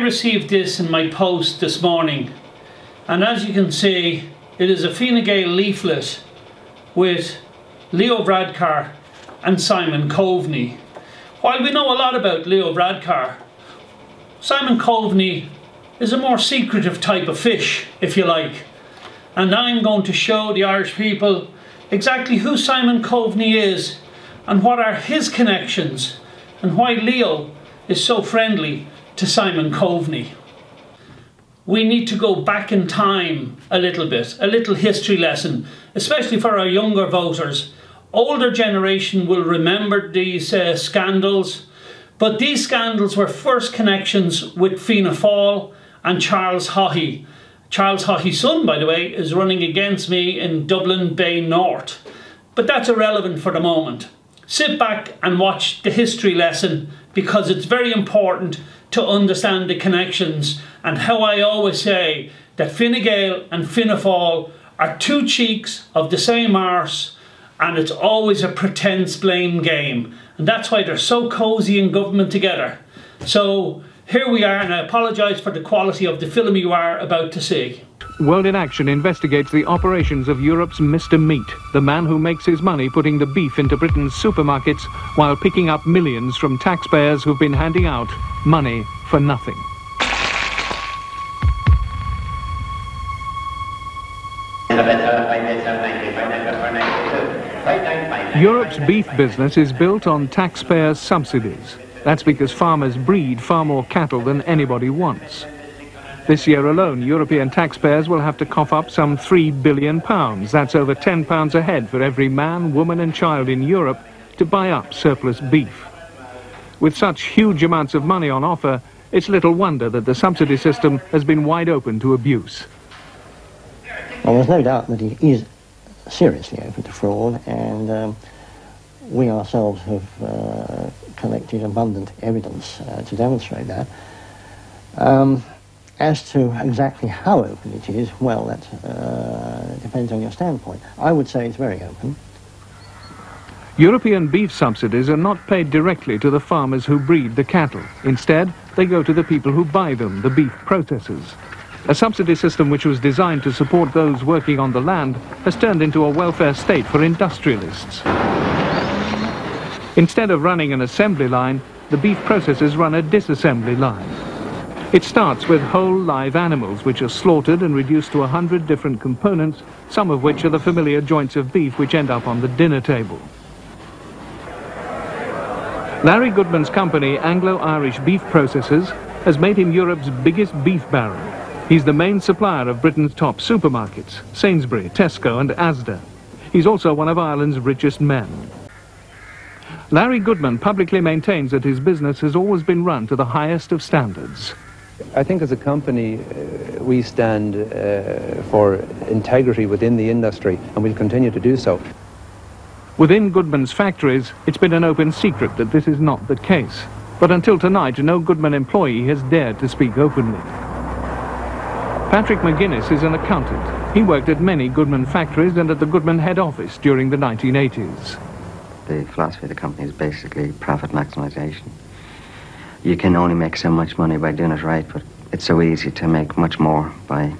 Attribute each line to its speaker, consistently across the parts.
Speaker 1: Received this in my post this morning and as you can see it is a Fine Gael leaflet with Leo Varadkar and Simon Coveney. While we know a lot about Leo Varadkar, Simon Coveney is a more secretive type of fish, if you like. And I'm going to show the Irish people exactly who Simon Coveney is and what are his connections and why Leo is so friendly to Simon Coveney. We need to go back in time a little bit, a little history lesson, especially for our younger voters. Older generation will remember these uh, scandals, but these scandals were first connections with Fianna Fáil and Charles Haughey. Charles Haughey's son, by the way, is running against me in Dublin Bay North. But that's irrelevant for the moment. Sit back and watch the history lesson because it's very important to understand the connections and how I always say that Fine Gael and Fianna are two cheeks of the same arse and it's always a pretense blame game and that's why they're so cosy in government together. So here we are and I apologise for the quality of the film you are about to see.
Speaker 2: World in Action investigates the operations of Europe's Mr. Meat, the man who makes his money putting the beef into Britain's supermarkets while picking up millions from taxpayers who've been handing out money for nothing. Europe's beef business is built on taxpayers' subsidies. That's because farmers breed far more cattle than anybody wants. This year alone, European taxpayers will have to cough up some £3 billion. That's over £10 a head for every man, woman and child in Europe to buy up surplus beef. With such huge amounts of money on offer, it's little wonder that the subsidy system has been wide open to abuse.
Speaker 3: Well, there's no doubt that it is seriously open to fraud, and um, we ourselves have uh, collected abundant evidence uh, to demonstrate that. Um, as to exactly how open it is, well, that uh, depends on your standpoint. I would say it's very open.
Speaker 2: European beef subsidies are not paid directly to the farmers who breed the cattle. Instead, they go to the people who buy them, the beef processors. A subsidy system which was designed to support those working on the land has turned into a welfare state for industrialists. Instead of running an assembly line, the beef processors run a disassembly line. It starts with whole live animals which are slaughtered and reduced to a hundred different components, some of which are the familiar joints of beef which end up on the dinner table. Larry Goodman's company, Anglo-Irish Beef Processors, has made him Europe's biggest beef baron. He's the main supplier of Britain's top supermarkets, Sainsbury, Tesco and Asda. He's also one of Ireland's richest men. Larry Goodman publicly maintains that his business has always been run to the highest of standards.
Speaker 4: I think as a company, uh, we stand uh, for integrity within the industry, and we'll continue to do so.
Speaker 2: Within Goodman's factories, it's been an open secret that this is not the case. But until tonight, no Goodman employee has dared to speak openly. Patrick McGuinness is an accountant. He worked at many Goodman factories and at the Goodman head office during the 1980s.
Speaker 5: The philosophy of the company is basically profit maximization you can only make so much money by doing it right, but it's so easy to make much more by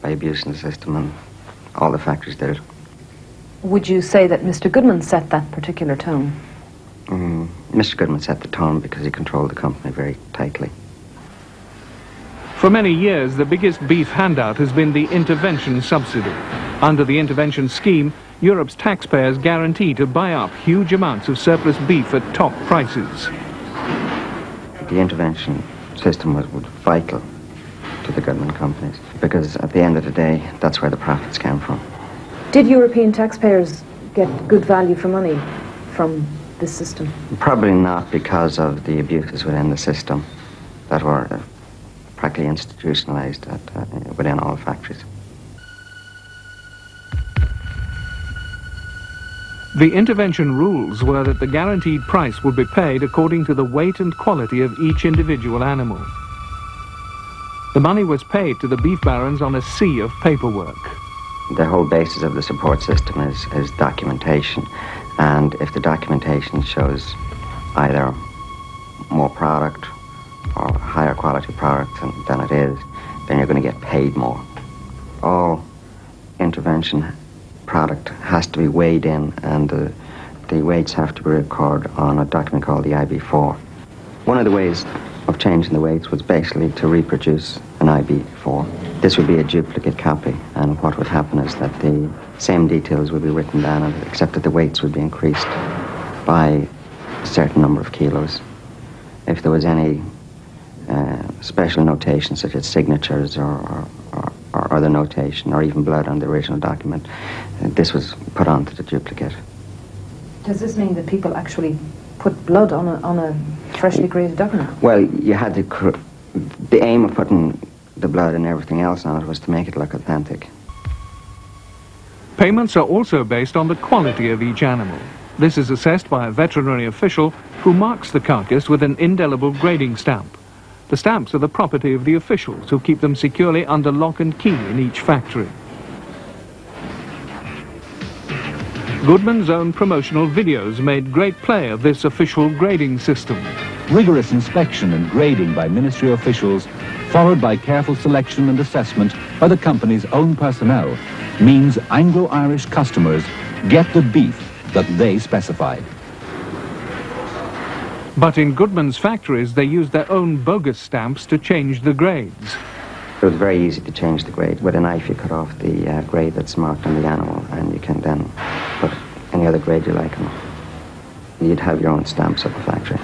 Speaker 5: by abusing the system, and all the factories did it.
Speaker 6: Would you say that Mr. Goodman set that particular tone?
Speaker 5: Mm, Mr. Goodman set the tone because he controlled the company very tightly.
Speaker 2: For many years, the biggest beef handout has been the intervention subsidy. Under the intervention scheme, Europe's taxpayers guarantee to buy up huge amounts of surplus beef at top prices
Speaker 5: the intervention system was, was vital to the Goodman companies because at the end of the day, that's where the profits came from.
Speaker 6: Did European taxpayers get good value for money from this system?
Speaker 5: Probably not because of the abuses within the system that were uh, practically institutionalized at, uh, within all factories.
Speaker 2: The intervention rules were that the guaranteed price would be paid according to the weight and quality of each individual animal. The money was paid to the beef barons on a sea of paperwork.
Speaker 5: The whole basis of the support system is, is documentation. And if the documentation shows either more product or higher quality product than, than it is, then you're going to get paid more. All intervention product has to be weighed in, and the, the weights have to be recorded on a document called the IB4. One of the ways of changing the weights was basically to reproduce an IB4. This would be a duplicate copy, and what would happen is that the same details would be written down, except that the weights would be increased by a certain number of kilos. If there was any uh, special notation, such as signatures or, or, or, the notation, or even blood on the original document, uh, this was put onto the duplicate.
Speaker 6: Does this mean that people actually put blood on a, on a freshly graded document?
Speaker 5: Well, you had to. Cr- the aim of putting the blood and everything else on it was to make it look authentic.
Speaker 2: Payments are also based on the quality of each animal. This is assessed by a veterinary official who marks the carcass with an indelible grading stamp. The stamps are the property of the officials who keep them securely under lock and key in each factory. Goodman's own promotional videos made great play of this official grading system.
Speaker 7: Rigorous inspection and grading by ministry officials, followed by careful selection and assessment by the company's own personnel, means Anglo-Irish customers get the beef that they specified.
Speaker 2: But in Goodman's factories, they used their own bogus stamps to change the grades.
Speaker 5: It was very easy to change the grade. With a knife, you cut off the uh, grade that's marked on the animal, and you can then put any other grade you like on it. You'd have your own stamps at the factory.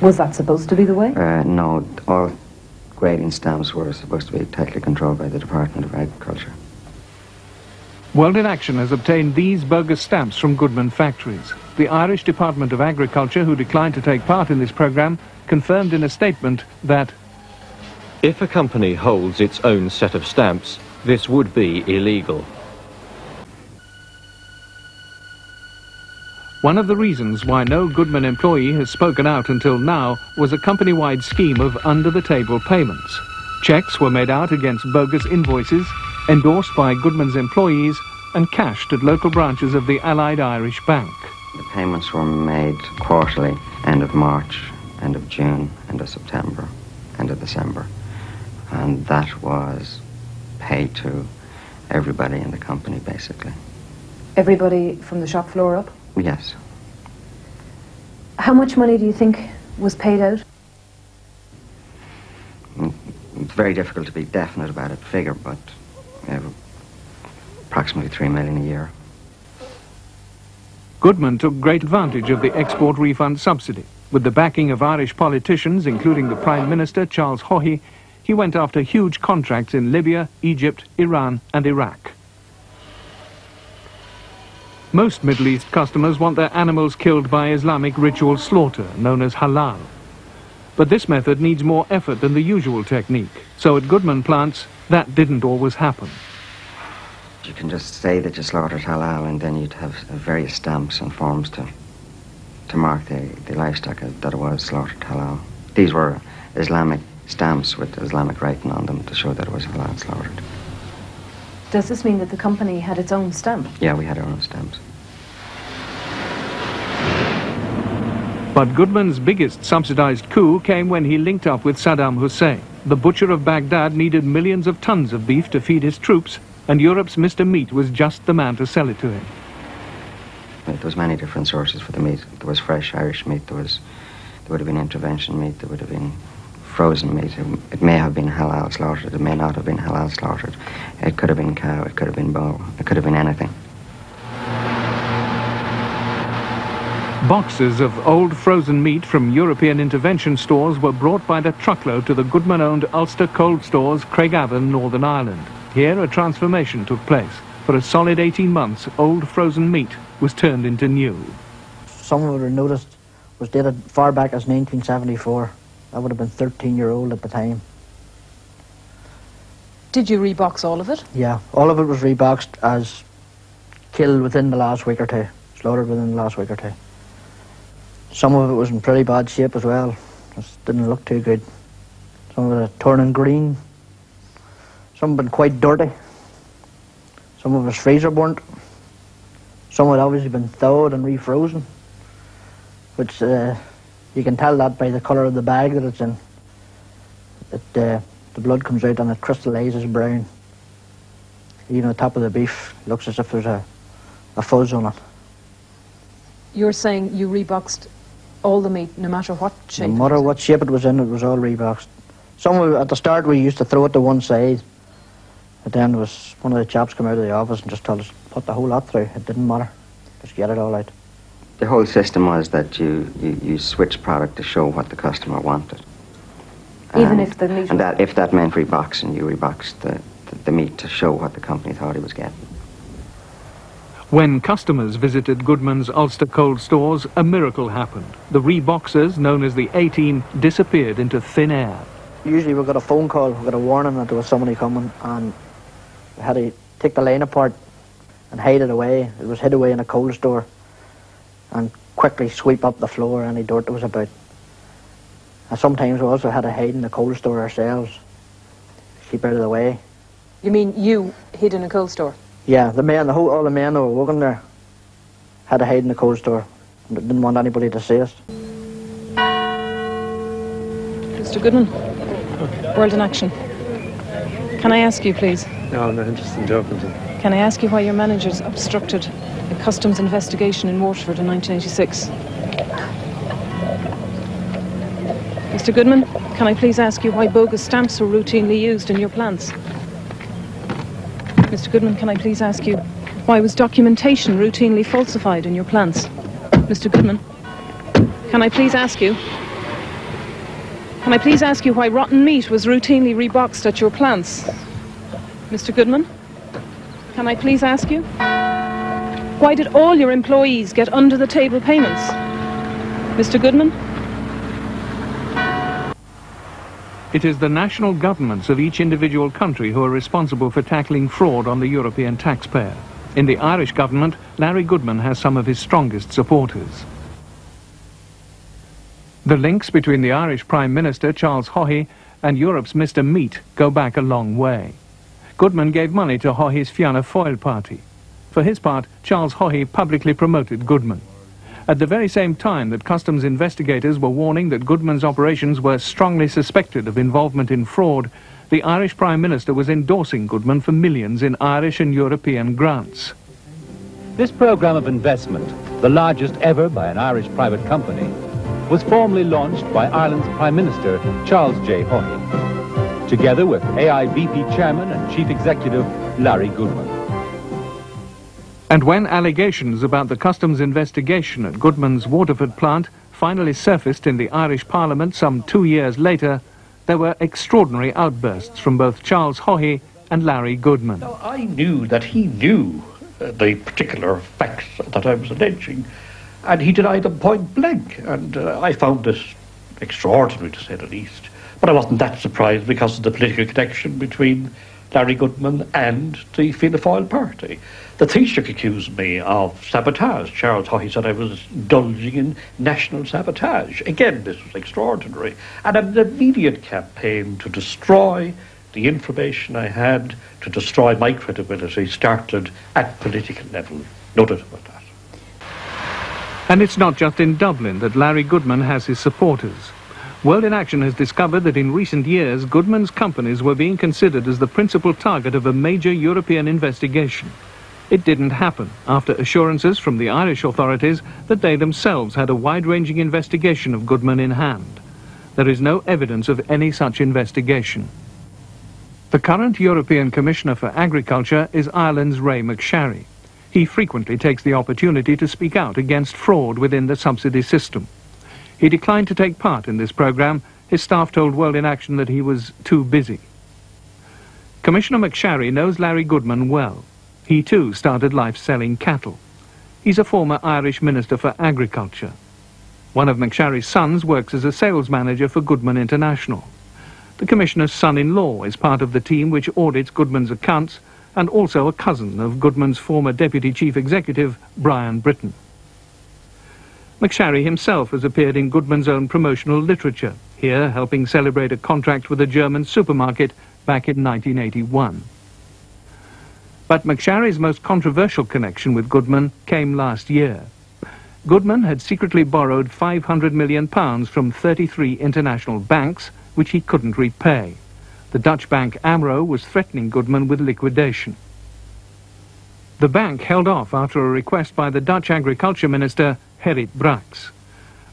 Speaker 6: Was that supposed to be the way?
Speaker 5: Uh, no, all grading stamps were supposed to be tightly controlled by the Department of Agriculture.
Speaker 2: World in Action has obtained these bogus stamps from Goodman factories. The Irish Department of Agriculture, who declined to take part in this programme, confirmed in a statement that
Speaker 8: if a company holds its own set of stamps, this would be illegal.
Speaker 2: One of the reasons why no Goodman employee has spoken out until now was a company-wide scheme of under-the-table payments. Checks were made out against bogus invoices, endorsed by Goodman's employees, and cashed at local branches of the Allied Irish Bank.
Speaker 5: The payments were made quarterly, end of March, end of June, end of September, end of December and that was paid to everybody in the company, basically.
Speaker 6: Everybody from the shop floor up?
Speaker 5: Yes.
Speaker 6: How much money do you think was paid out?
Speaker 5: Mm, it's very difficult to be definite about a figure, but uh, approximately three million a year.
Speaker 2: Goodman took great advantage of the export refund subsidy. With the backing of Irish politicians, including the Prime Minister, Charles Haughey, he went after huge contracts in Libya, Egypt, Iran and Iraq. Most Middle East customers want their animals killed by Islamic ritual slaughter, known as halal. But this method needs more effort than the usual technique, so at Goodman plants, that didn't always happen.
Speaker 5: You can just say that you slaughtered halal and then you'd have various stamps and forms to, to mark the, the livestock that it was slaughtered halal. These were Islamic stamps with Islamic writing on them to show that it was halal slaughtered.
Speaker 6: Does this mean that the company had its own stamp?
Speaker 5: Yeah, we had our own stamps.
Speaker 2: But Goodman's biggest subsidized coup came when he linked up with Saddam Hussein. The butcher of Baghdad needed millions of tons of beef to feed his troops, and Europe's Mr. Meat was just the man to sell it to him.
Speaker 5: There was many different sources for the meat. There was fresh Irish meat, there was there would have been intervention meat, there would have been frozen meat. It may have been halal slaughtered, it may not have been halal slaughtered. It could have been cow, it could have been bull, it could have been anything.
Speaker 2: Boxes of old frozen meat from European intervention stores were brought by the truckload to the Goodman-owned Ulster Cold Stores, Craigavon, Northern Ireland. Here a transformation took place. For a solid 18 months, old frozen meat was turned into new.
Speaker 9: Some of it noticed was dated far back as 1974. I would have been 13 year old at the time.
Speaker 6: Did you rebox all of it?
Speaker 9: Yeah, all of it was reboxed as killed within the last week or two, slaughtered within the last week or two. Some of it was in pretty bad shape as well. Just didn't look too good. Some of it turning green. Some it quite dirty. Some of it was freezer burnt. Some had obviously been thawed and refrozen, which uh, You can tell that by the colour of the bag that it's in. It, uh, the blood comes out and it crystallises brown. Even the top of the beef looks as if there's a, a fuzz on it.
Speaker 6: You're saying you reboxed all the meat, no matter what shape.
Speaker 9: No matter what shape it was in, it was all reboxed. Some of at the start we used to throw it to one side, but then was one of the chaps come out of the office and just told us put the whole lot through. It didn't matter, just get it all out.
Speaker 5: The whole system was that you, you, you switch product to show what the customer wanted.
Speaker 6: Even
Speaker 5: And-
Speaker 6: if the meat
Speaker 5: And that if that meant reboxing, you reboxed the, the, the meat to show what the company thought he was getting.
Speaker 2: When customers visited Goodman's Ulster cold stores, a miracle happened. The reboxers, known as the 18, disappeared into thin air.
Speaker 9: Usually we got a phone call, we got a warning that there was somebody coming and we had to take the line apart and hide it away. It was hid away in a cold store and quickly sweep up the floor any dirt that was about. And sometimes we also had to hide in the cold store ourselves, keep out of the way.
Speaker 6: You mean you hid in a cold store?
Speaker 9: Yeah, the men, the whole, all the men that were working there had to hide in the cold store. and Didn't want anybody to see us.
Speaker 6: Mr. Goodman, World in Action. Can I ask you, please?
Speaker 4: No, I'm not interested in talking to you.
Speaker 6: Can I ask you why your managers obstructed a customs investigation in Waterford in 1986? Mr. Goodman, can I please ask you why bogus stamps were routinely used in your plants? Mr. Goodman, can I please ask you why was documentation routinely falsified in your plants? Mr. Goodman, can I please ask you can I please ask you why rotten meat was routinely reboxed at your plants? Mr. Goodman? Can I please ask you? Why did all your employees get under the table payments? Mr. Goodman?
Speaker 2: It is the national governments of each individual country who are responsible for tackling fraud on the European taxpayer. In the Irish government, Larry Goodman has some of his strongest supporters. The links between the Irish Prime Minister, Charles Haughey, and Europe's Mr. Meat go back a long way. Goodman gave money to Haughey's Fianna Fáil party. For his part, Charles Haughey publicly promoted Goodman. At the very same time that customs investigators were warning that Goodman's operations were strongly suspected of involvement in fraud, the Irish Prime Minister was endorsing Goodman for millions in Irish and European grants.
Speaker 7: This program of investment, the largest ever by an Irish private company, was formally launched by Ireland's Prime Minister, Charles J. Haughey, together with AIBP Chairman and Chief Executive Larry Goodman.
Speaker 2: And when allegations about the customs investigation at Goodman's Waterford plant finally surfaced in the Irish Parliament some two years later, there were extraordinary outbursts from both Charles Haughey and Larry Goodman.
Speaker 10: I knew that he knew uh, the particular facts that I was alleging, and he denied them point blank. And uh, I found this extraordinary, to say the least. But I wasn't that surprised because of the political connection between Larry Goodman and the Fianna Fáil party. The Taoiseach accused me of sabotage. Charles Haughey said I was indulging in national sabotage. Again, this was extraordinary. And an immediate campaign to destroy the information I had, to destroy my credibility, started at political level. No doubt about that.
Speaker 2: And it's not just in Dublin that Larry Goodman has his supporters. World in Action has discovered that in recent years, Goodman's companies were being considered as the principal target of a major European investigation. It didn't happen after assurances from the Irish authorities that they themselves had a wide-ranging investigation of Goodman in hand. There is no evidence of any such investigation. The current European Commissioner for Agriculture is Ireland's Ray McSharry. He frequently takes the opportunity to speak out against fraud within the subsidy system. He declined to take part in this program. His staff told World in Action that he was too busy. Commissioner McSharry knows Larry Goodman well. He too started life selling cattle. He's a former Irish Minister for Agriculture. One of McSharry's sons works as a sales manager for Goodman International. The Commissioner's son-in-law is part of the team which audits Goodman's accounts and also a cousin of Goodman's former Deputy Chief Executive, Brian Britton. McSharry himself has appeared in Goodman's own promotional literature, here helping celebrate a contract with a German supermarket back in 1981. But McSharry's most controversial connection with Goodman came last year. Goodman had secretly borrowed £500 million from 33 international banks, which he couldn't repay. The Dutch bank AMRO was threatening Goodman with liquidation. The bank held off after a request by the Dutch Agriculture Minister, Gerrit Braks.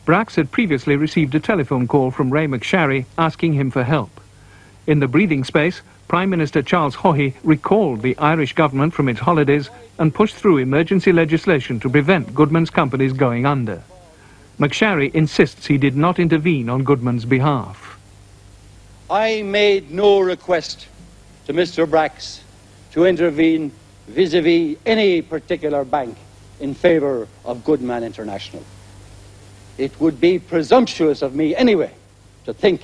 Speaker 2: Braks had previously received a telephone call from Ray McSharry asking him for help. In the breathing space, Prime Minister Charles Haughey recalled the Irish government from its holidays and pushed through emergency legislation to prevent Goodman's companies going under. McSharry insists he did not intervene on Goodman's behalf.
Speaker 11: I made no request to Mr. Braks to intervene vis-à-vis any particular bank in favour of Goodman International. It would be presumptuous of me anyway to think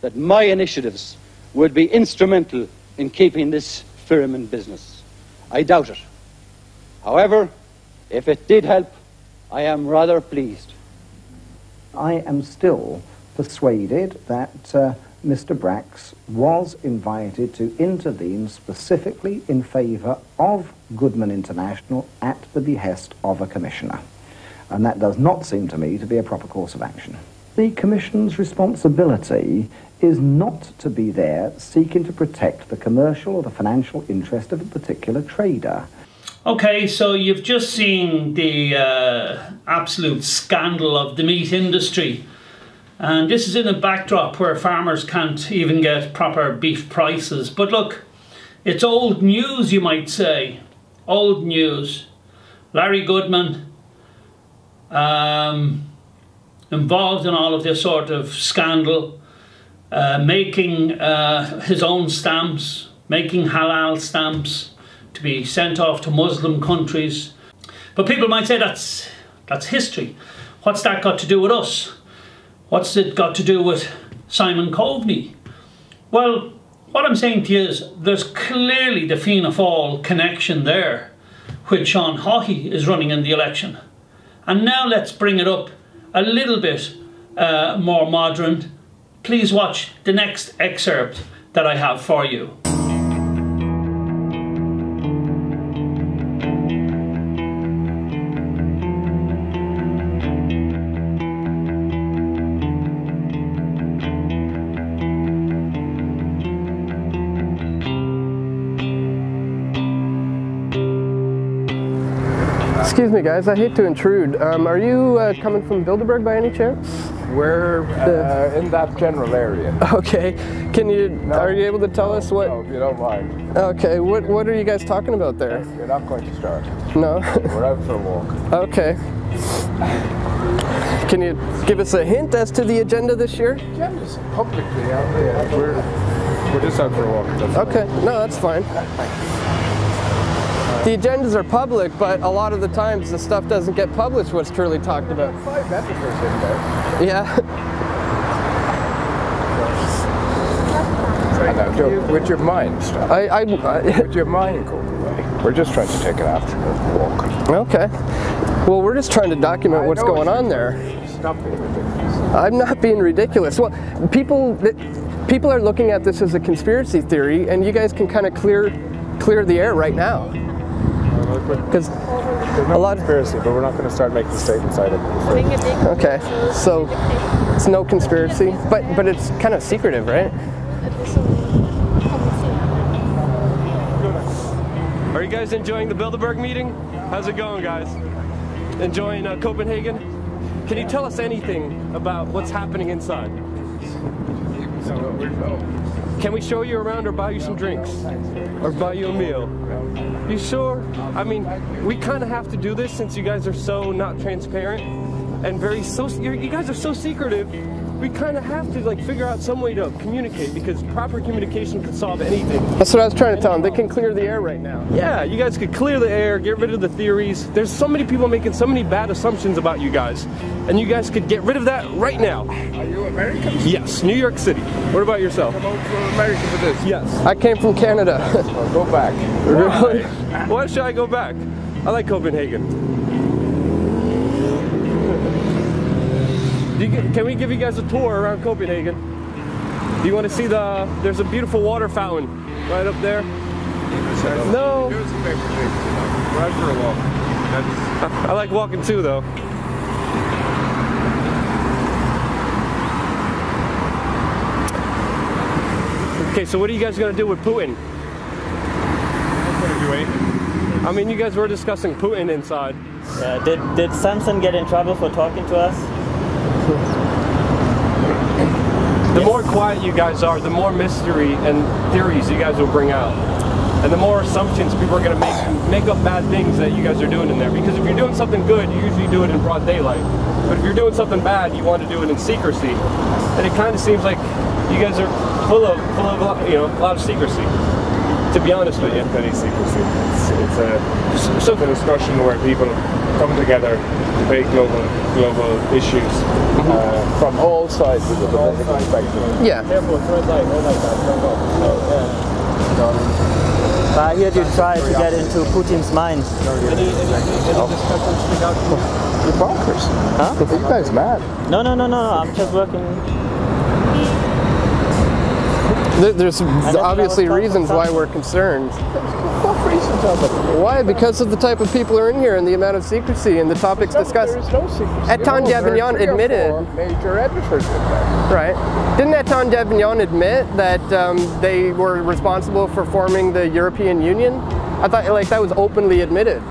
Speaker 11: that my initiatives would be instrumental in keeping this firm in business. I doubt it. However, if it did help, I am rather pleased.
Speaker 12: I am still persuaded that uh, Mr. Braks was invited to intervene specifically in favour of Goodman International at the behest of a commissioner. And that does not seem to me to be a proper course of action. The Commission's responsibility is not to be there seeking to protect the commercial or the financial interest of a particular trader.
Speaker 1: Okay, so you've just seen the uh, absolute scandal of the meat industry. And this is in a backdrop where farmers can't even get proper beef prices. But look, it's old news, you might say. Old news. Larry Goodman, um, involved in all of this sort of scandal. Uh, making uh, his own stamps, making halal stamps to be sent off to Muslim countries. But people might say that's that's history. What's that got to do with us? What's it got to do with Simon Coveney? Well, what I'm saying to you is there's clearly the Fianna Fáil connection there, which Sean Haughey is running in the election. And now let's bring it up a little bit uh, more modern please watch the next excerpt that I have for you.
Speaker 13: Me, guys. I hate to intrude. Um, are you uh, coming from Bilderberg by any chance?
Speaker 14: We're uh, in that general area.
Speaker 13: Okay. Can you?
Speaker 14: No,
Speaker 13: are you able to tell
Speaker 14: no,
Speaker 13: us what?
Speaker 14: No, if you don't mind.
Speaker 13: Okay. What What are you guys talking about there?
Speaker 14: You're not going to start.
Speaker 13: No.
Speaker 14: We're out for a walk.
Speaker 13: Okay. Can you give us a hint as to the agenda this year?
Speaker 14: Agenda's publicly out there. We're we're just out for a walk.
Speaker 13: Okay. No, that's fine. The agendas are public, but a lot of the times the stuff doesn't get published what's truly talked about.
Speaker 14: Five editors in there.
Speaker 13: Yeah.
Speaker 14: Right now, with your mind, stop.
Speaker 13: I, I, I
Speaker 14: with your mind go away. We're just trying to take an afternoon walk.
Speaker 13: Okay. Well, we're just trying to document what's going on there.
Speaker 14: Stop being ridiculous.
Speaker 13: I'm not being ridiculous. Well, people people are looking at this as a conspiracy theory, and you guys can kind of clear clear the air right now. Because
Speaker 14: There's no conspiracy, but we're not going to start making statements out of it.
Speaker 13: okay, so it's no conspiracy, but but it's kind of secretive, right? Are you guys enjoying the Bilderberg meeting? How's it going, guys? Enjoying uh, Copenhagen? Can you tell us anything about what's happening inside? Can we show you around or buy you some drinks? Or buy you a meal? You sure? I mean, we kind of have to do this since you guys are so not transparent and very so. you're- guys are so secretive. We kind of have to like figure out some way to communicate because proper communication can solve anything. That's what I was trying to tell them. They can clear the air right now. Yeah, you guys could clear the air, get rid of the theories. There's so many people making so many bad assumptions about you guys, and you guys could get rid of that right now.
Speaker 14: Are you American?
Speaker 13: Yes, New York City. What about yourself?
Speaker 14: I'm from America for this?
Speaker 13: Yes. I came from Canada.
Speaker 14: Well, go back.
Speaker 13: really? Why should I go back? I like Copenhagen. You, can we give you guys a tour around Copenhagen? Do You want to see the, there's a beautiful water fountain right up there. No. I like walking too though. Okay, so what are you guys gonna do with Putin? I mean, you guys were discussing Putin inside.
Speaker 15: Uh, did, did Samson get in trouble for talking to us?
Speaker 13: The more quiet you guys are, the more mystery and theories you guys will bring out. And the more assumptions people are going to make make up bad things that you guys are doing in there. Because if you're doing something good, you usually do it in broad daylight. But if you're doing something bad, you want to do it in secrecy. And it kind of seems like you guys are full of full of you know a lot of secrecy. To be honest with you,
Speaker 14: any secrecy. It's, it's a it's a discussion where people come together to debate global global issues uh, from all sides of the political spectrum.
Speaker 9: Yeah.
Speaker 15: Careful, it's red light, red light, guys, don't go. I heard you try to get into Putin's mind.
Speaker 14: Any, any, any discussions stick out to you? You're bonkers.
Speaker 15: Huh?
Speaker 14: You guys mad?
Speaker 15: No, no, no, no, no, I'm just working.
Speaker 16: There's
Speaker 15: that's what I
Speaker 16: obviously reasons why we're concerned.
Speaker 14: What reasons are there?
Speaker 16: Why? Because of the type of people are in here and the amount of secrecy and the topics discussed.
Speaker 14: There is no secrecy. Etienne
Speaker 16: Davignon admitted.
Speaker 14: Major editors.
Speaker 16: Right. Didn't Etienne Davignon admit that um, they were responsible for forming the European Union? I thought like that was openly admitted.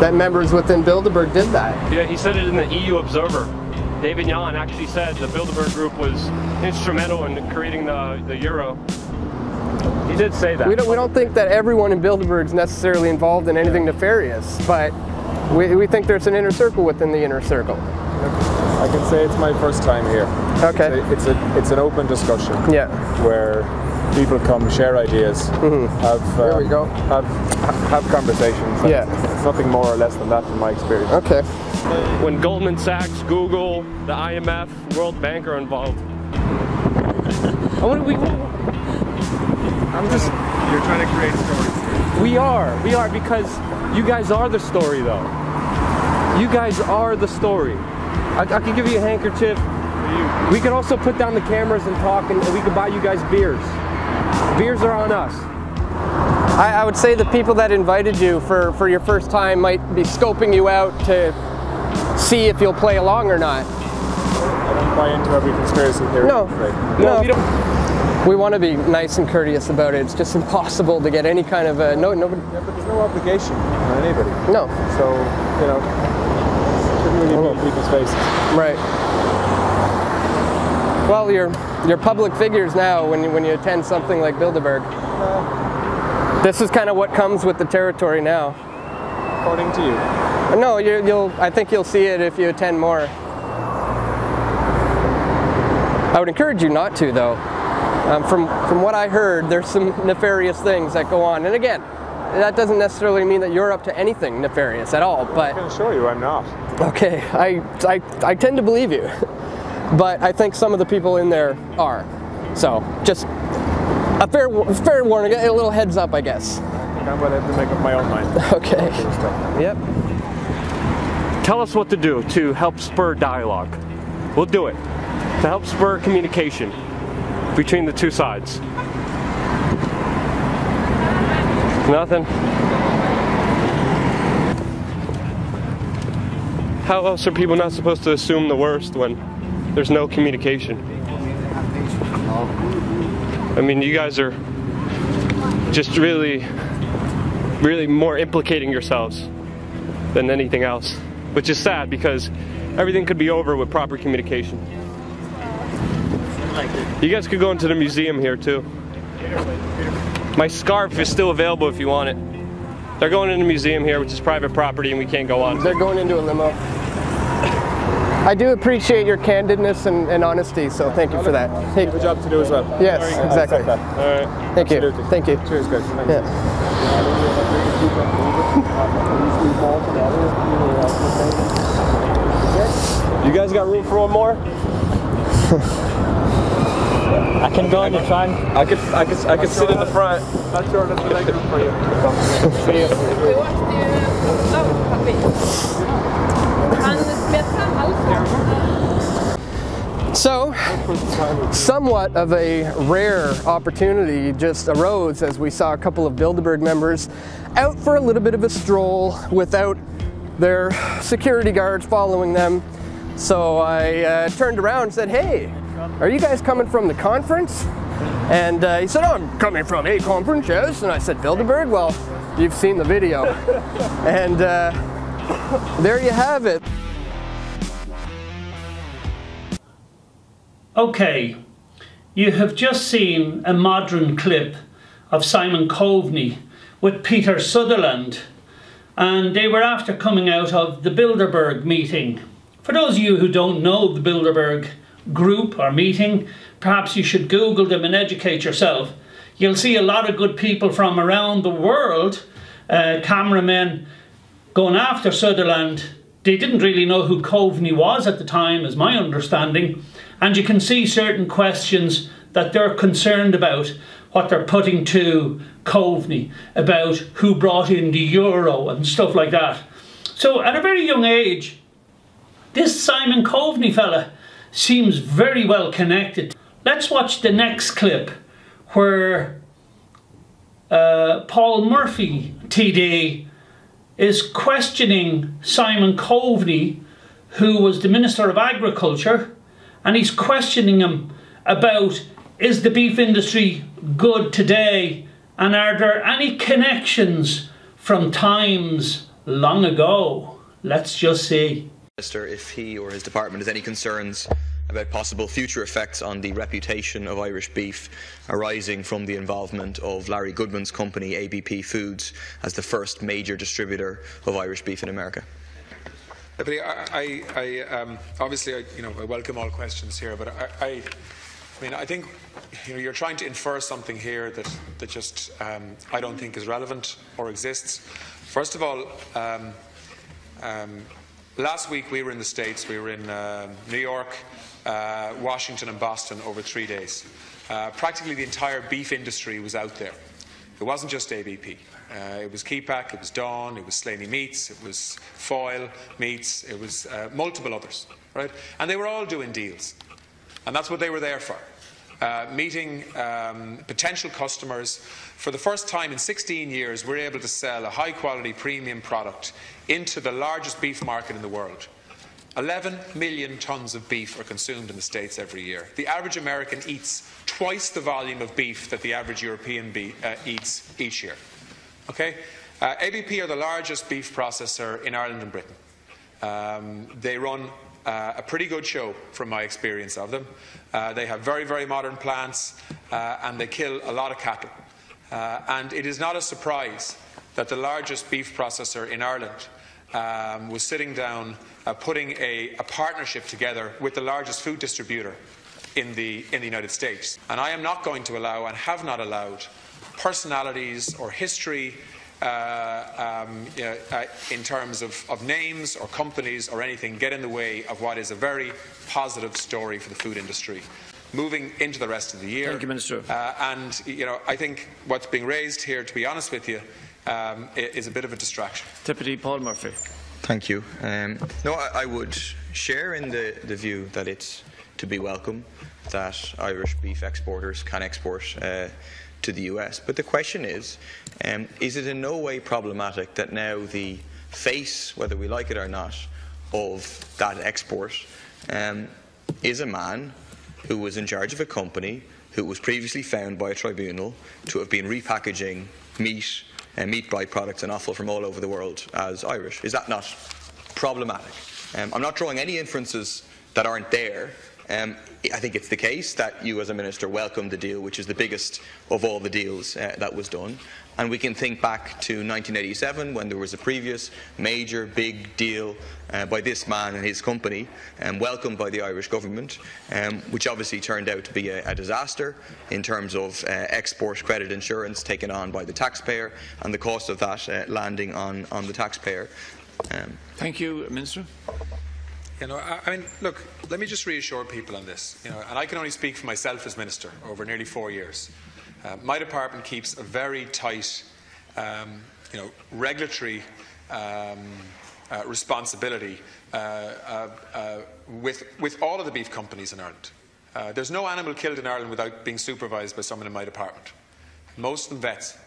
Speaker 16: That members within Bilderberg did that.
Speaker 13: Yeah, he said it in the EU Observer. Davignon actually said the Bilderberg Group was instrumental in creating the, the euro. He did say that.
Speaker 16: We don't, we don't think that everyone in Bilderberg is necessarily involved in anything nefarious, but we, we think there's an inner circle within the inner circle.
Speaker 14: I can say it's my first time here.
Speaker 16: Okay.
Speaker 14: It's, a, it's, a, it's an open discussion.
Speaker 16: Yeah.
Speaker 14: Where people come share ideas, have
Speaker 16: Mm-hmm. There we
Speaker 14: um,
Speaker 16: go.
Speaker 14: have have conversations.
Speaker 16: Yeah.
Speaker 14: It's, it's nothing more or less than that in my experience.
Speaker 16: Okay.
Speaker 13: When Goldman Sachs, Google, the IMF, World Bank are involved. what do we? I'm just.
Speaker 14: You're trying to create stories.
Speaker 13: We are. We are because you guys are the story, though. You guys are the story. I, I can give you a handkerchief. We could also put down the cameras and talk, and we could buy you guys beers. Beers are on us.
Speaker 16: I, I would say the people that invited you for, for your first time might be scoping you out to see if you'll play along or not.
Speaker 14: I don't buy into every conspiracy theory.
Speaker 16: No.
Speaker 14: I'm afraid.
Speaker 16: No, we want to be nice and courteous about it. It's just impossible to get any kind of a no. Nobody.
Speaker 14: Yeah, but there's no obligation on anybody.
Speaker 16: No.
Speaker 14: So you know, shouldn't really be oh. in people's faces.
Speaker 16: Right. Well, you're you're public figures now when you when you attend something like Bilderberg. Uh. This is kind of what comes with the territory now.
Speaker 14: According to you.
Speaker 16: No, you, you'll. I think you'll see it if you attend more. I would encourage you not to, though. Um, from from what I heard, there's some nefarious things that go on, and again, that doesn't necessarily mean that you're up to anything nefarious at all. But
Speaker 14: I can assure you, I'm not.
Speaker 16: Okay, I, I, I tend to believe you, but I think some of the people in there are. So just a fair fair warning, a little heads up, I guess.
Speaker 14: I'm going to have to make up my own mind.
Speaker 16: Okay. Yep.
Speaker 13: Tell us what to do to help spur dialogue. We'll do it. To help spur communication between the two sides. Nothing. How else are people not supposed to assume the worst when there's no communication? I mean, you guys are just really, really more implicating yourselves than anything else, which is sad because everything could be over with proper communication. You guys could go into the museum here too. My scarf is still available if you want it. They're going in the museum here, which is private property, and we can't go on.
Speaker 16: They're going into a limo. I do appreciate your candidness and, and honesty, so thank you for that. Hey,
Speaker 14: You have a job to do as well.
Speaker 16: Yes, exactly.
Speaker 13: All right.
Speaker 16: Thank you. Thank you.
Speaker 14: Cheers, guys. Thanks.
Speaker 16: Yeah.
Speaker 13: You guys got room for one more?
Speaker 15: I can go and try and
Speaker 13: I could, I could, I could sit in the front.
Speaker 14: Not sure that's the leg room for you.
Speaker 13: See you.
Speaker 16: So, somewhat of a rare opportunity just arose as we saw a couple of Bilderberg members out for a little bit of a stroll without their security guards following them. So I uh, turned around and said, hey, are you guys coming from the conference? And uh, he said, oh, I'm coming from a conference, yes. And I said, Bilderberg? Well, you've seen the video. and uh, there you have it.
Speaker 1: Okay, you have just seen a modern clip of Simon Coveney with Peter Sutherland and they were after coming out of the Bilderberg meeting. For those of you who don't know the Bilderberg group or meeting, perhaps you should Google them and educate yourself. You'll see a lot of good people from around the world, uh, cameramen, going after Sutherland. They didn't really know who Coveney was at the time, is my understanding. And you can see certain questions that they're concerned about, what they're putting to Coveney about who brought in the euro and stuff like that. So at a very young age, this Simon Coveney fella seems very well connected. Let's watch the next clip where uh, Paul Murphy, TD, is questioning Simon Coveney, who was the Minister of Agriculture, and he's questioning him about is the beef industry good today and are there any connections from times long ago? Let's just see.
Speaker 17: Minister, if he or his department has any concerns about possible future effects on the reputation of Irish beef arising from the involvement of Larry Goodman's company, ABP Foods, as the first major distributor of Irish beef in America.
Speaker 18: I, I, um, obviously, I, you know, I welcome all questions here, but I, I mean, I think you know, you're trying to infer something here that, that just um, I don't think is relevant or exists. First of all, um, um, last week we were in the States. We were in uh, New York, uh, Washington, and Boston over three days. Uh, practically the entire beef industry was out there. It wasn't just ABP. Uh, it was Kepak, it was Dawn, it was Slaney Meats, it was Foyle Meats, it was uh, multiple others, right? And they were all doing deals. And that's what they were there for. Uh, meeting um, potential customers. For the first time in 16 years, we're able to sell a high quality premium product into the largest beef market in the world. 11 million tonnes of beef are consumed in the States every year. The average American eats twice the volume of beef that the average European uh, eats each year. Okay? Uh, ABP are the largest beef processor in Ireland and Britain. Um, they run uh, a pretty good show from my experience of them. Uh, they have very, very modern plants uh, and they kill a lot of cattle. Uh, and it is not a surprise that the largest beef processor in Ireland um, was sitting down uh, putting a, a, partnership together with the largest food distributor in the, in the United States. And I am not going to allow and have not allowed personalities or history uh, um, you know, uh, in terms of, of, names or companies or anything get in the way of what is a very positive story for the food industry. Moving into the rest of the year.
Speaker 19: Thank you, Minister.
Speaker 18: Uh, and, you know, I think what's being raised here, to be honest with you, um, is a bit of a distraction.
Speaker 19: Deputy Paul Murphy.
Speaker 17: Thank you. Um, no, I, I, would share in the, the view that it's to be welcome that Irish beef exporters can export uh, to the US. But the question is, um, is it in no way problematic that now the face, whether we like it or not, of that export um, is a man who was in charge of a company who was previously found by a tribunal to have been repackaging meat and meat byproducts and offal from all over the world as Irish. Is that not problematic? Um, I'm not drawing any inferences that aren't there. Um, I think it's the case that you, as a minister, welcomed the deal, which is the biggest of all the deals uh, that was done. And we can think back to 1987 when there was a previous major big deal uh, by this man and his company, um, welcomed by the Irish government, um, which obviously turned out to be a, a disaster in terms of uh, export credit insurance taken on by the taxpayer and the cost of that uh, landing on, on the taxpayer.
Speaker 19: Um, Thank you, Minister.
Speaker 18: You know, I, I, mean, look, let me just reassure people on this. You know, and I can only speak for myself as minister over nearly four years. Uh, my department keeps a very tight, um, you know, regulatory um, uh, responsibility uh, uh, uh with, with all of the beef companies in Ireland. Uh, there's no animal killed in Ireland without being supervised by someone in my department. Most of them vets.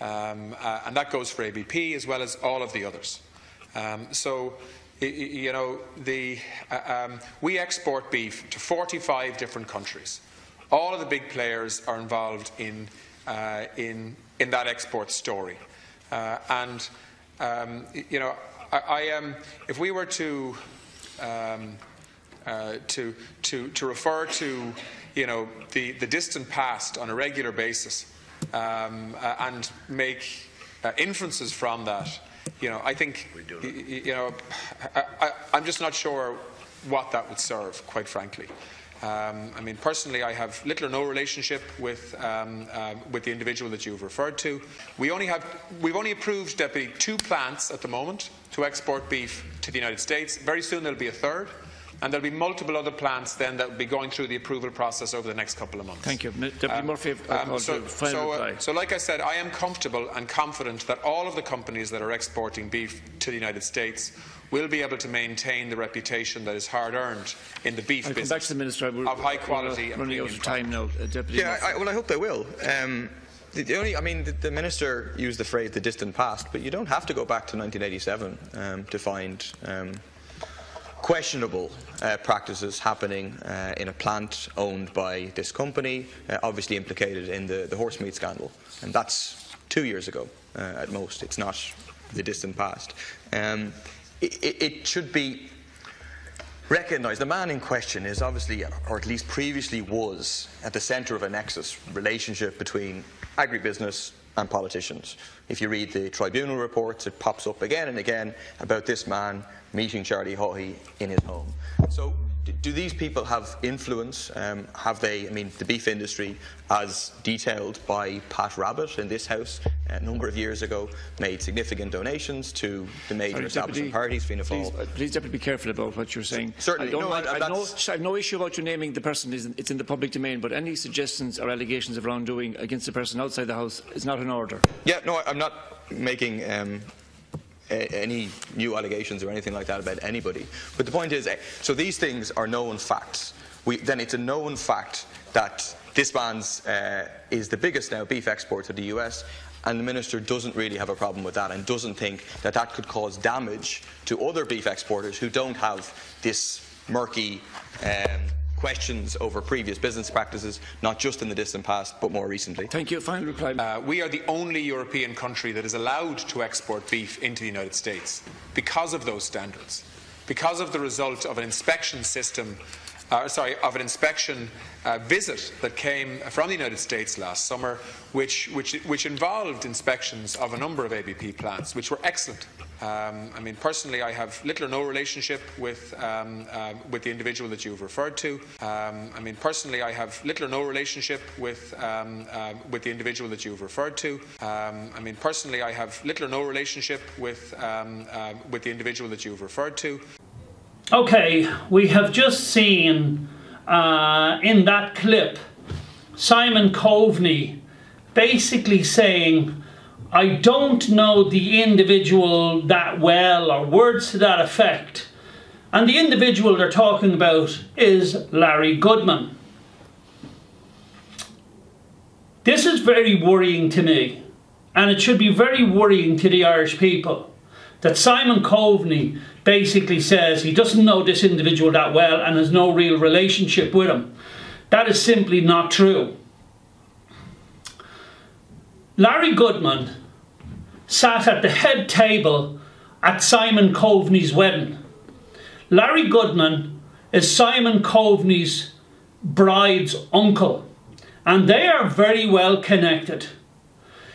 Speaker 18: Um, and that goes for ABP as well as all of the others. Um, so, you know, the, um, we export beef to 45 different countries all of the big players are involved in, uh, in, in that export story. Uh, and, um, you know, I, I am, if we were to, um, uh, to, to, to refer to, you know, the, the distant past on a regular basis um, uh, and make uh, inferences from that, you know, I think, you, you know, I, am just not sure what that would serve, quite frankly. Um, I mean, personally, I have little or no relationship with um, uh, with the individual that you've referred to. We only have we've only approved Deputy two plants at the moment to export beef to the United States. Very soon there'll be a third. And there'll be multiple other plants then that will be going through the approval process over the next couple of months.
Speaker 19: Thank you. Deputy
Speaker 18: um,
Speaker 19: Murphy, um,
Speaker 18: so, so, uh, so, like I said, I am comfortable and confident that all of the companies that are exporting beef to the United States will be able to maintain the reputation that is hard earned in the beef
Speaker 19: I'll
Speaker 18: business
Speaker 19: come back to the Minister. We're,
Speaker 18: of high quality.
Speaker 19: We're running out of time now, uh, Deputy.
Speaker 17: Yeah, I, well, I hope they will. Um, the, the, only, I mean, the, the, minister used the phrase "the distant past," but you don't have to go back to 1987 um, to find um, questionable uh, practices happening uh, in a plant owned by this company, uh, obviously implicated in the, the horse meat scandal, and that's two years ago uh, at most. It's not the distant past. Um, it, it should be recognised. The man in question is obviously, or at least previously was, at the centre of a nexus relationship between agribusiness and politicians. If you read the tribunal reports, it pops up again and again about this man meeting Charlie Haughey in his home. So do these people have influence? Um, have they, I mean, the beef industry, as detailed by Pat Rabbitte in this House a number of years ago, made significant donations to the major Sorry, establishment Deputy, parties, Fianna
Speaker 19: Fáil. Please, please, Deputy, be careful about what you're saying.
Speaker 17: Certainly.
Speaker 19: I, don't
Speaker 17: no,
Speaker 19: mind, I, have no, I have no issue about you naming the person. It's in the public domain, but any suggestions or allegations of wrongdoing against a person outside the House is not in order.
Speaker 17: Yeah, no, I'm not making um, any new allegations or anything like that about anybody. But the point is, eh, so these things are known facts. We, then it's a known fact that this man's uh, is the biggest now beef export to the US, and the minister doesn't really have a problem with that and doesn't think that that could cause damage to other beef exporters who don't have this murky. Um, questions over previous business practices, not just in the distant past, but more recently.
Speaker 19: Thank you. Final reply.
Speaker 18: Uh, we are the only European country that is allowed to export beef into the United States because of those standards, because of the result of an inspection system uh, sorry, of an inspection uh, visit that came from the United States last summer, which, which, which involved inspections of a number of ABP plants, which were excellent. Um, I mean, personally, I have little or no relationship with, um, uh, with the individual that you've referred to. Um, I mean, personally, I have little or no relationship with, uh, with the individual that you've referred to. I mean, personally, I have little or no relationship with, uh, with the individual that you've referred to.
Speaker 1: Okay, we have just seen uh, in that clip Simon Coveney basically saying, I don't know the individual that well, or words to that effect. And the individual they're talking about is Larry Goodman. This is very worrying to me, and it should be very worrying to the Irish people that Simon Coveney basically says he doesn't know this individual that well and has no real relationship with him. That is simply not true. Larry Goodman sat at the head table at Simon Coveney's wedding. Larry Goodman is Simon Coveney's bride's uncle, and they are very well connected.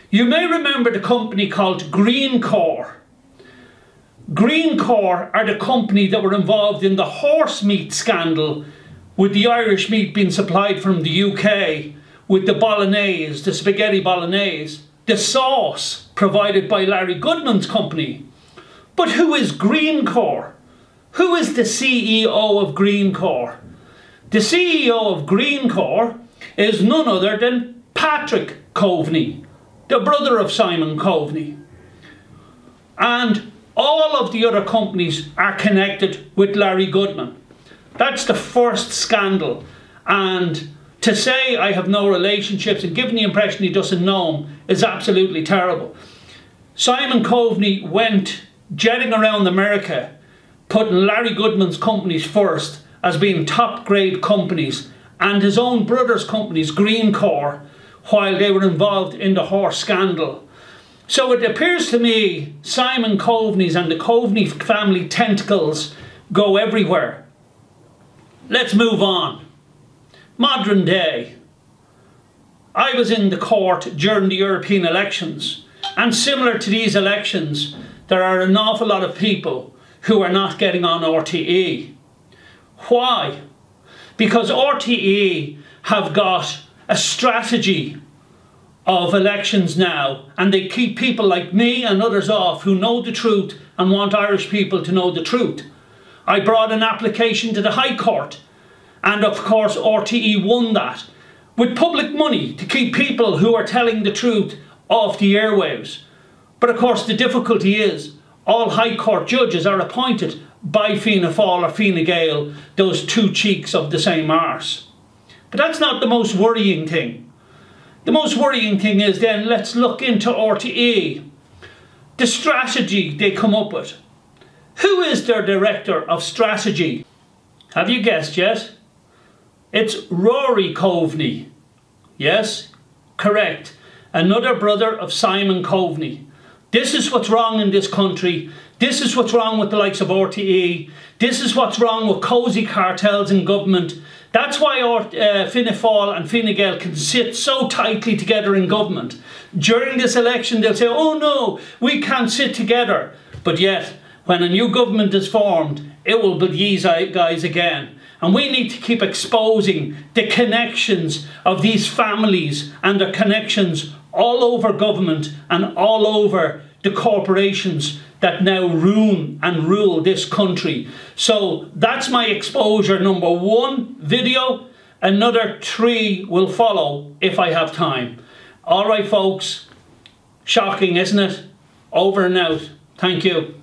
Speaker 1: You may remember the company called Greencore Greencore are the company that were involved in the horse meat scandal with the Irish meat being supplied from the UK with the bolognese, the spaghetti bolognese, the sauce provided by Larry Goodman's company. But who is Greencore? Who is the CEO of Greencore? The CEO of Greencore is none other than Patrick Coveney, the brother of Simon Coveney. And all of the other companies are connected with Larry Goodman. That's the first scandal. And to say I have no relationships and giving the impression he doesn't know him is absolutely terrible. Simon Coveney went jetting around America, putting Larry Goodman's companies first as being top grade companies and his own brother's companies, Greencore, while they were involved in the horse scandal. So it appears to me Simon Coveney's and the Coveney family tentacles go everywhere. Let's move on. Modern day. I was in the court during the European elections, and similar to these elections, there are an awful lot of people who are not getting on RTE. Why? Because RTE have got a strategy of elections now and they keep people like me and others off who know the truth and want Irish people to know the truth. I brought an application to the High Court and of course RTE won that with public money to keep people who are telling the truth off the airwaves. But of course the difficulty is all High Court judges are appointed by Fianna Fáil or Fine Gael, those two cheeks of the same arse. But that's not the most worrying thing. The most worrying thing is then let's look into RTE. The strategy they come up with. Who is their director of strategy? Have you guessed yet? It's Rory Coveney. Yes, correct. Another brother of Simon Coveney. This is what's wrong in this country. This is what's wrong with the likes of RTE. This is what's wrong with cosy cartels in government. That's why uh, Fianna Fáil and Fine Gael can sit so tightly together in government. During this election, they'll say, oh no, we can't sit together. But yet, when a new government is formed, it will be these guys again. And we need to keep exposing the connections of these families and their connections all over government and all over the corporations that now ruin and rule this country. So that's my exposure number one video. Another three will follow if I have time. All right, folks. Shocking, isn't it? Over and out. Thank you.